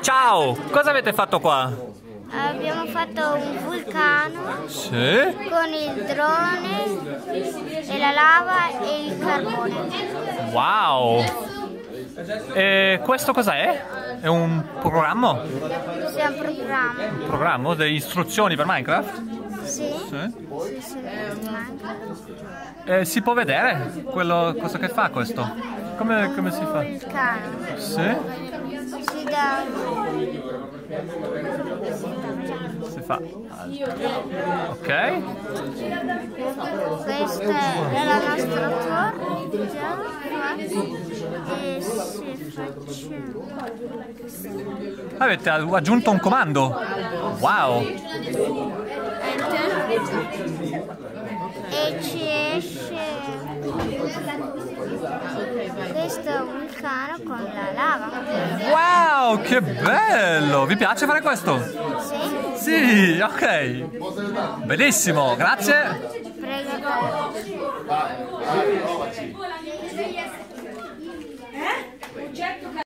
Ciao, cosa avete fatto qua? Abbiamo fatto un vulcano Sì? con il drone e la lava e il carbone. Wow! E questo cos'è? È un programma? C'è un programma. Un programma di istruzioni per Minecraft? Sì? Sì. Sì, sì, Minecraft. E si può vedere quello, cosa che fa questo? Come, come si fa? Vulcano. Sì? Si dà... Si fa. Ok? Questa è la nostra torre. E. Avete aggiunto un comando? Wow! E ci esce questo vulcano con la lava. Wow, che bello! Vi piace fare questo? Sì? Sì, ok. Bellissimo, grazie. Prego.